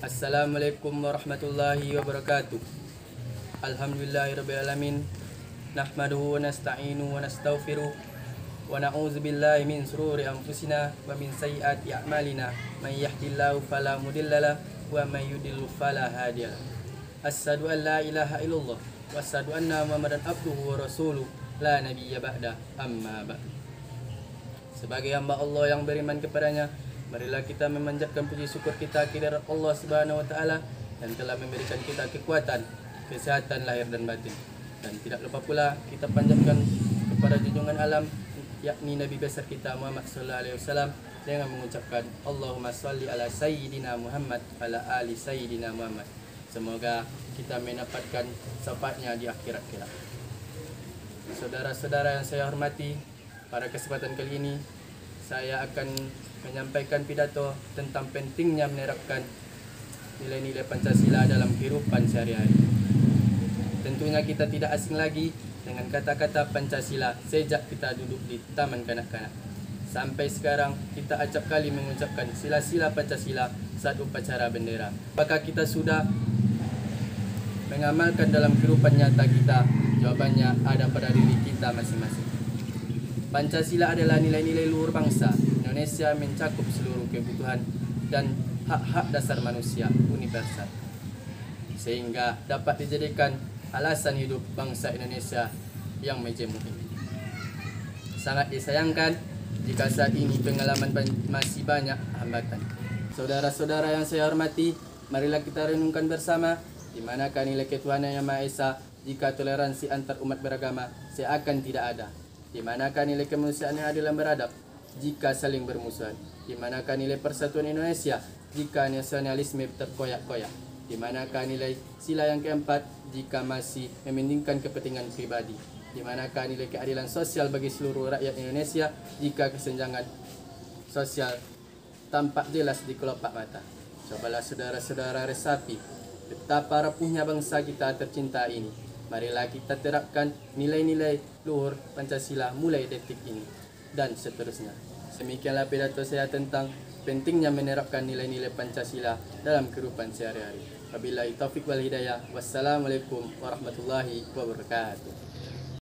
Assalamualaikum warahmatullahi wabarakatuh. Alhamdulillahirabbil Nahmaduhu wa nasta'inu wa nastaghfiruh wa na'udzu billahi min shururi anfusina wa min sayyiati a'malina. May yahdihillahu fala mudhillalah wa may yudlil fala hadiyalah. Asyhadu an la ilaha illallah wa asyhadu anna Muhammadan abduhu wa rasuluh la nabiyya ba'da amma ba'd. Sebagai hamba Allah yang beriman kepadanya, Marilah kita memanjatkan puji syukur kita kepada Allah Subhanahu Wa Taala yang telah memberikan kita kekuatan, kesehatan lahir dan batin. Dan tidak lupa pula kita panjatkan kepada junjungan alam yakni Nabi besar kita Muhammad sallallahu alaihi wasallam dengan mengucapkan Allahumma salli ala sayyidina Muhammad ala ali sayyidina Muhammad. Semoga kita mendapatkan syafaatnya di akhirat kelak. Saudara-saudara yang saya hormati, pada kesempatan kali ini saya akan menyampaikan pidato tentang pentingnya menerapkan nilai-nilai Pancasila dalam kehidupan sehari-hari. Tentunya kita tidak asing lagi dengan kata-kata Pancasila sejak kita duduk di taman kanak-kanak. Sampai sekarang kita acap kali mengucapkan sila-sila Pancasila saat upacara bendera. Apakah kita sudah mengamalkan dalam kehidupan nyata kita? Jawabannya ada pada diri kita masing-masing. Pancasila adalah nilai-nilai luhur bangsa Indonesia mencakup seluruh kebutuhan dan hak-hak dasar manusia universal sehingga dapat dijadikan alasan hidup bangsa Indonesia yang majemuk ini. Sangat disayangkan jika saat ini pengalaman masih banyak hambatan. Saudara-saudara yang saya hormati, marilah kita renungkan bersama di manakah nilai ketuhanan yang Maha Esa jika toleransi antar umat beragama seakan tidak ada. Di manakah nilai kemanusiaan yang adil dan beradab jika saling bermusuhan? Di manakah nilai persatuan Indonesia jika nasionalisme terkoyak-koyak? Di manakah nilai sila yang keempat jika masih mementingkan kepentingan pribadi? Di manakah nilai keadilan sosial bagi seluruh rakyat Indonesia jika kesenjangan sosial tampak jelas di kelopak mata? Cobalah saudara-saudara resapi betapa rapuhnya bangsa kita tercinta ini. Marilah kita terapkan nilai-nilai luhur Pancasila mulai detik ini dan seterusnya. Demikianlah pidato saya tentang pentingnya menerapkan nilai-nilai Pancasila dalam kehidupan sehari-hari. Wabillahi taufik wal hidayah. Wassalamualaikum warahmatullahi wabarakatuh.